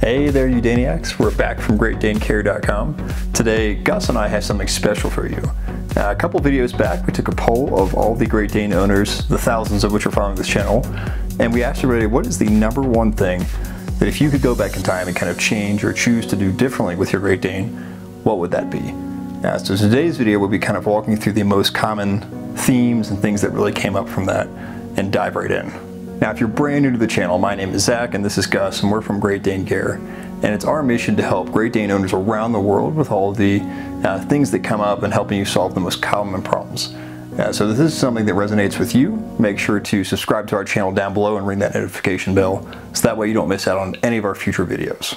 Hey there, you Daniacs. We're back from GreatDaneCare.com. Today, Gus and I have something special for you. Uh, a couple videos back, we took a poll of all the Great Dane owners, the thousands of which are following this channel, and we asked everybody what is the number one thing that if you could go back in time and kind of change or choose to do differently with your Great Dane, what would that be? Uh, so today's video will be kind of walking through the most common themes and things that really came up from that and dive right in. Now, if you're brand new to the channel, my name is Zach and this is Gus, and we're from Great Dane Care. And it's our mission to help Great Dane owners around the world with all the uh, things that come up and helping you solve the most common problems. Uh, so if this is something that resonates with you, make sure to subscribe to our channel down below and ring that notification bell so that way you don't miss out on any of our future videos.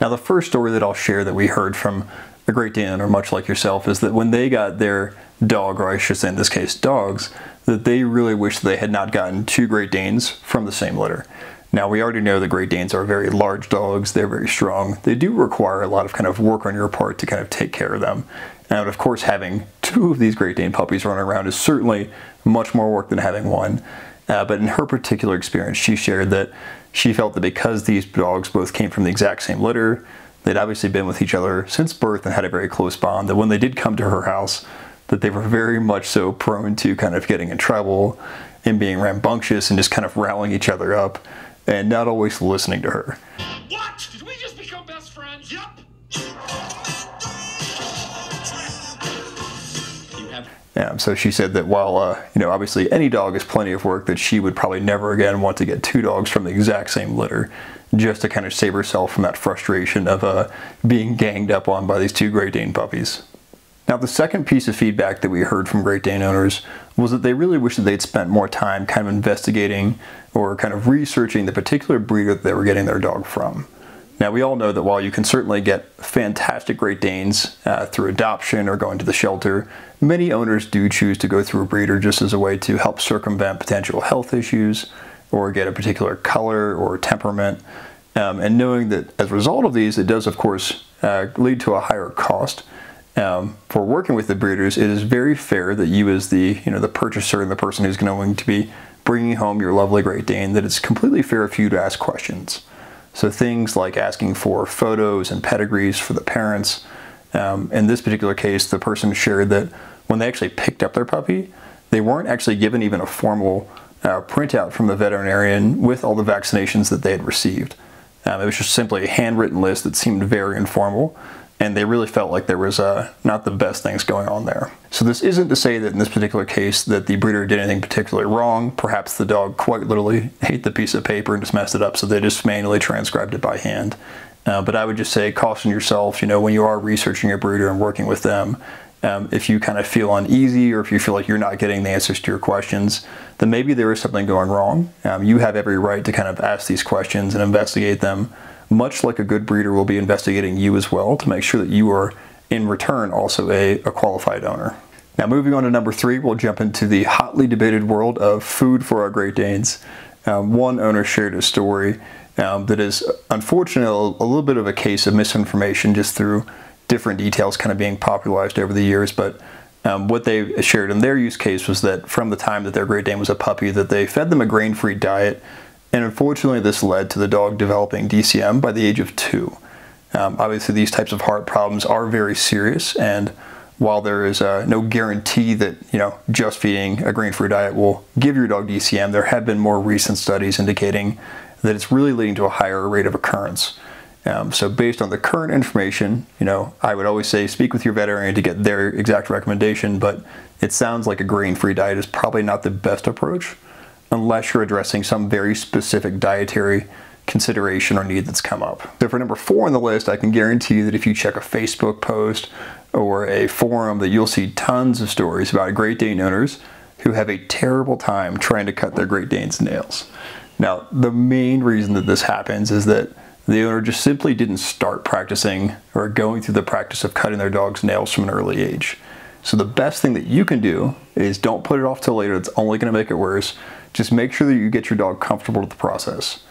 Now the first story that I'll share that we heard from a Great Dane owner, much like yourself, is that when they got their dog, or I should say in this case dogs, that they really wish they had not gotten two Great Danes from the same litter. Now we already know that Great Danes are very large dogs, they're very strong. They do require a lot of kind of work on your part to kind of take care of them. And of course having two of these Great Dane puppies running around is certainly much more work than having one. Uh, but in her particular experience, she shared that she felt that because these dogs both came from the exact same litter, they'd obviously been with each other since birth and had a very close bond, that when they did come to her house, that they were very much so prone to kind of getting in trouble and being rambunctious and just kind of rallying each other up and not always listening to her. What? Did we just become best friends? Yup. You have Um, so she said that while, uh, you know, obviously any dog is plenty of work, that she would probably never again want to get two dogs from the exact same litter just to kind of save herself from that frustration of uh, being ganged up on by these two Great Dane puppies. Now, the second piece of feedback that we heard from Great Dane owners was that they really wish that they'd spent more time kind of investigating or kind of researching the particular breeder that they were getting their dog from. Now, we all know that while you can certainly get fantastic Great Danes uh, through adoption or going to the shelter, many owners do choose to go through a breeder just as a way to help circumvent potential health issues or get a particular color or temperament. Um, and knowing that as a result of these, it does, of course, uh, lead to a higher cost. Um, for working with the breeders, it is very fair that you, as the you know the purchaser and the person who's going to be bringing home your lovely Great Dane, that it's completely fair for you to ask questions. So things like asking for photos and pedigrees for the parents. Um, in this particular case, the person shared that when they actually picked up their puppy, they weren't actually given even a formal uh, printout from the veterinarian with all the vaccinations that they had received. Um, it was just simply a handwritten list that seemed very informal, and they really felt like there was uh, not the best things going on there. So this isn't to say that in this particular case that the breeder did anything particularly wrong. Perhaps the dog quite literally ate the piece of paper and just messed it up, so they just manually transcribed it by hand. Uh, but I would just say caution yourself, you know, when you are researching a breeder and working with them, um, if you kind of feel uneasy or if you feel like you're not getting the answers to your questions, then maybe there is something going wrong. Um, you have every right to kind of ask these questions and investigate them much like a good breeder will be investigating you as well to make sure that you are in return also a, a qualified owner. Now moving on to number three, we'll jump into the hotly debated world of food for our Great Danes. Um, one owner shared a story um, that is unfortunately a little bit of a case of misinformation just through different details kind of being popularized over the years, but um, what they shared in their use case was that from the time that their Great Dane was a puppy that they fed them a grain-free diet and unfortunately, this led to the dog developing DCM by the age of two. Um, obviously, these types of heart problems are very serious, and while there is uh, no guarantee that you know just feeding a grain-free diet will give your dog DCM, there have been more recent studies indicating that it's really leading to a higher rate of occurrence. Um, so based on the current information, you know, I would always say speak with your veterinarian to get their exact recommendation, but it sounds like a grain-free diet is probably not the best approach unless you're addressing some very specific dietary consideration or need that's come up. So for number four on the list, I can guarantee you that if you check a Facebook post or a forum that you'll see tons of stories about Great Dane owners who have a terrible time trying to cut their Great Dane's nails. Now, the main reason that this happens is that the owner just simply didn't start practicing or going through the practice of cutting their dog's nails from an early age. So the best thing that you can do is don't put it off till later. It's only going to make it worse. Just make sure that you get your dog comfortable with the process.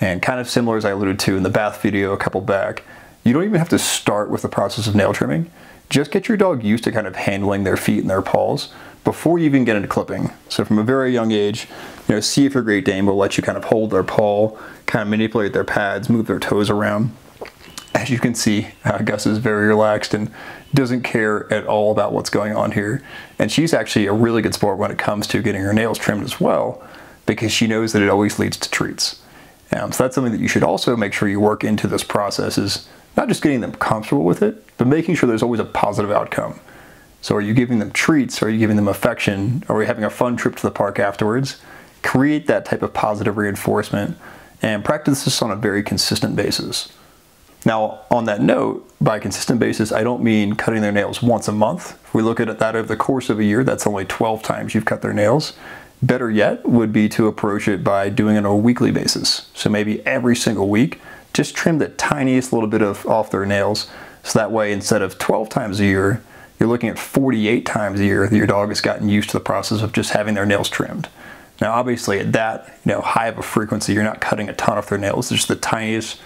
And kind of similar as I alluded to in the bath video a couple back, you don't even have to start with the process of nail trimming. Just get your dog used to kind of handling their feet and their paws before you even get into clipping. So from a very young age, you know, see if your Great Dane will let you kind of hold their paw, kind of manipulate their pads, move their toes around. As you can see, uh, Gus is very relaxed and doesn't care at all about what's going on here. And she's actually a really good sport when it comes to getting her nails trimmed as well, because she knows that it always leads to treats. Um, so that's something that you should also make sure you work into this process is not just getting them comfortable with it, but making sure there's always a positive outcome. So are you giving them treats? Are you giving them affection? Are we having a fun trip to the park afterwards? Create that type of positive reinforcement and practice this on a very consistent basis. Now, on that note, by consistent basis, I don't mean cutting their nails once a month. If we look at that over the course of a year, that's only 12 times you've cut their nails. Better yet would be to approach it by doing it on a weekly basis. So maybe every single week, just trim the tiniest little bit of off their nails. So that way, instead of 12 times a year, you're looking at 48 times a year that your dog has gotten used to the process of just having their nails trimmed. Now, obviously, at that you know high of a frequency, you're not cutting a ton off their nails. It's just the tiniest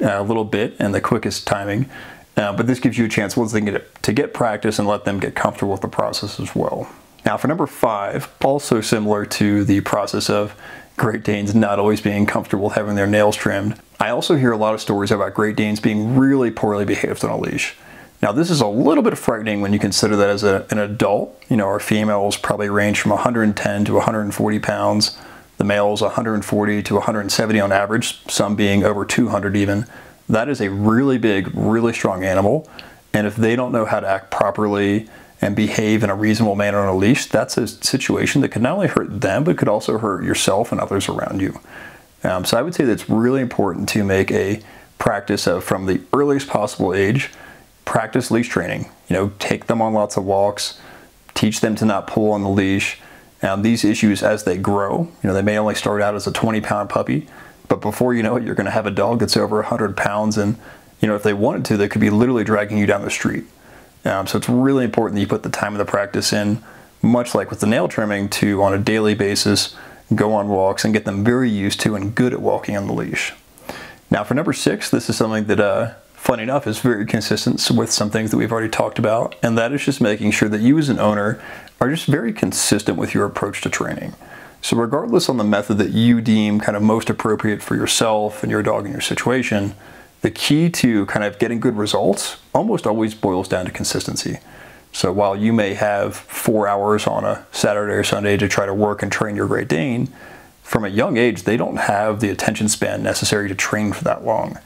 uh, little bit and the quickest timing. Uh, but this gives you a chance once they get to get practice and let them get comfortable with the process as well. Now, for number five, also similar to the process of Great Danes not always being comfortable having their nails trimmed, I also hear a lot of stories about Great Danes being really poorly behaved on a leash. Now this is a little bit frightening when you consider that as a, an adult, you know, our females probably range from 110 to 140 pounds, the males 140 to 170 on average, some being over 200 even. That is a really big, really strong animal. And if they don't know how to act properly and behave in a reasonable manner on a leash, that's a situation that could not only hurt them, but could also hurt yourself and others around you. Um, so I would say that it's really important to make a practice of from the earliest possible age practice leash training. You know, take them on lots of walks, teach them to not pull on the leash. And these issues, as they grow, you know, they may only start out as a 20 pound puppy, but before you know it, you're going to have a dog that's over 100 pounds. And, you know, if they wanted to, they could be literally dragging you down the street. Um, so it's really important that you put the time of the practice in, much like with the nail trimming, to on a daily basis go on walks and get them very used to and good at walking on the leash. Now, for number six, this is something that uh, funny enough, is very consistent with some things that we've already talked about, and that is just making sure that you as an owner are just very consistent with your approach to training. So regardless on the method that you deem kind of most appropriate for yourself and your dog and your situation, the key to kind of getting good results almost always boils down to consistency. So while you may have four hours on a Saturday or Sunday to try to work and train your Great Dane, from a young age, they don't have the attention span necessary to train for that long.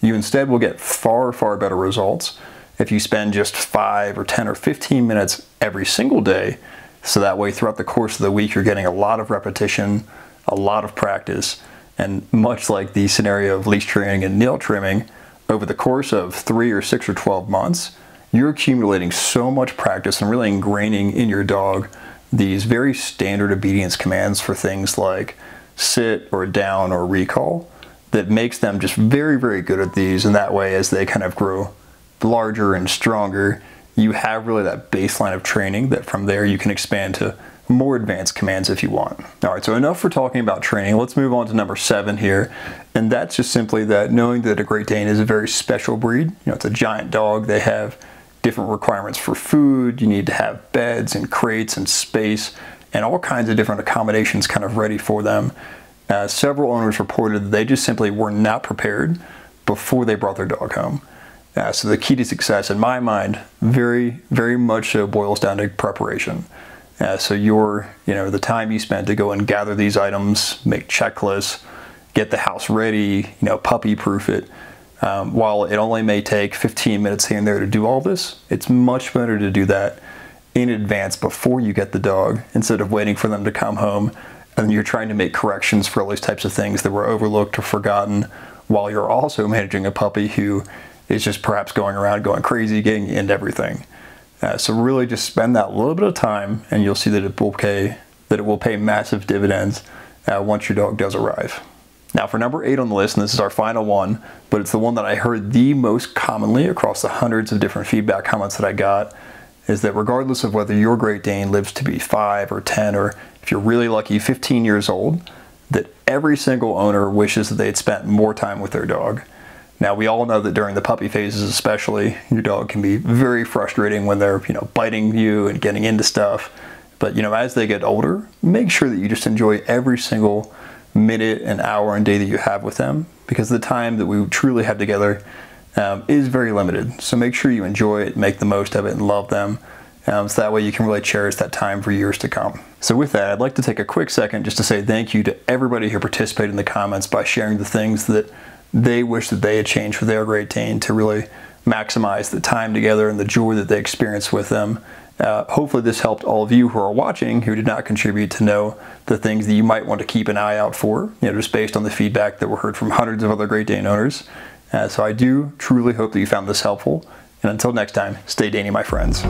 You instead will get far, far better results if you spend just 5 or 10 or 15 minutes every single day. So that way, throughout the course of the week, you're getting a lot of repetition, a lot of practice, and much like the scenario of leash training and nail trimming, over the course of three or six or 12 months, you're accumulating so much practice and really ingraining in your dog these very standard obedience commands for things like sit or down or recall that makes them just very, very good at these. And that way, as they kind of grow larger and stronger, you have really that baseline of training that from there you can expand to more advanced commands if you want. All right, so enough for talking about training. Let's move on to number seven here. And that's just simply that knowing that a Great Dane is a very special breed. You know, it's a giant dog. They have different requirements for food. You need to have beds and crates and space and all kinds of different accommodations kind of ready for them. Uh, several owners reported that they just simply were not prepared before they brought their dog home. Uh, so the key to success, in my mind, very, very much so boils down to preparation. Uh, so your, you know, the time you spent to go and gather these items, make checklists, get the house ready, you know, puppy proof it. Um, while it only may take 15 minutes here and there to do all this, it's much better to do that in advance before you get the dog instead of waiting for them to come home and you're trying to make corrections for all these types of things that were overlooked or forgotten while you're also managing a puppy who is just perhaps going around going crazy, getting into everything. Uh, so really just spend that little bit of time and you'll see that it will pay, that it will pay massive dividends uh, once your dog does arrive. Now for number eight on the list, and this is our final one, but it's the one that I heard the most commonly across the hundreds of different feedback comments that I got, is that regardless of whether your Great Dane lives to be five or 10 or if you're really lucky, 15 years old, that every single owner wishes that they'd spent more time with their dog. Now we all know that during the puppy phases especially, your dog can be very frustrating when they're, you know, biting you and getting into stuff. But you know, as they get older, make sure that you just enjoy every single minute and hour and day that you have with them because the time that we truly have together um, is very limited. So make sure you enjoy it, make the most of it, and love them. Um, so that way you can really cherish that time for years to come. So with that, I'd like to take a quick second just to say thank you to everybody who participated in the comments by sharing the things that they wish that they had changed for their Great Dane to really maximize the time together and the joy that they experience with them. Uh, hopefully this helped all of you who are watching who did not contribute to know the things that you might want to keep an eye out for, you know, just based on the feedback that were heard from hundreds of other Great Dane owners. Uh, so I do truly hope that you found this helpful. And until next time, stay Daney, my friends.